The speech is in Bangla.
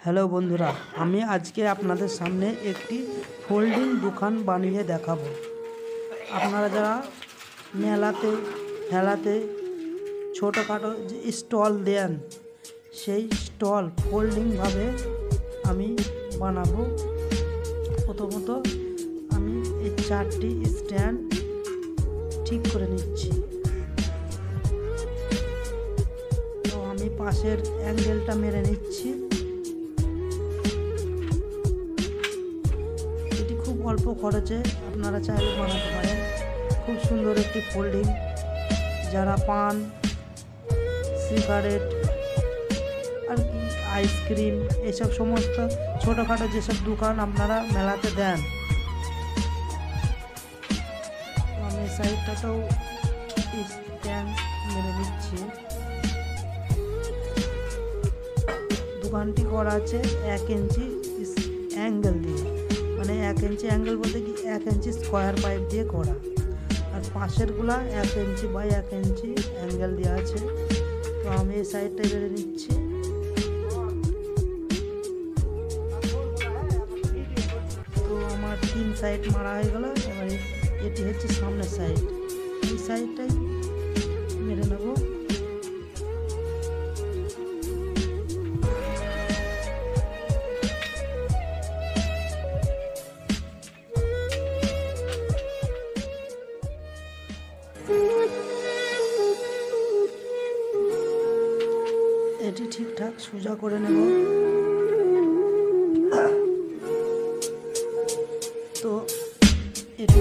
হ্যালো বন্ধুরা, আমি আজকে আপনাদের সামনে একটি ফোল্ডিং দোকান বানিয়ে দেখাবো। আপনারা যারা মেলাতে খেলাতে ছোটোখাটো যে স্টল দেন, সেই স্টল ফোল্ডিংভাবে আমি বানাবো। প্রথমত আমি এই চারটি স্ট্যান্ড ঠিক করে নিচ্ছি। পাশের অ্যাঙ্গেলটা মেরে নিচ্ছি। এটি খুব অল্প খরচে আপনারা চাইলে বানাতে পারেন। খুব সুন্দর একটি ফোল্ডিং। যারা পান, সিগারেট, আর কি, আইসক্রিম, এসব সমস্ত ছোটোখাটো যেসব দোকান আপনারা মেলাতে দেন। আমি সাইডটাতেও স্ট্যান্ড মেরে নিচ্ছি। দোকানটি করা আছে এক ইঞ্চি অ্যাঙ্গেল দিয়ে। মানে এক ইঞ্চি অ্যাঙ্গেল বলতে কি এক ইঞ্চি স্কোয়ার পাইপ দিয়ে করা। আর পাশেরগুলা এক ইঞ্চি বাই এক ইঞ্চি অ্যাঙ্গেল দেওয়া আছে। তো আমি এই সাইডটা বেড়ে নিচ্ছি। তো আমার তিন সাইড মারা হয়ে গেল। এবার এটি হচ্ছে সামনের সাইড। এই সাইডটাই এটি ঠিকঠাক সোজা করে নেব। তো এটি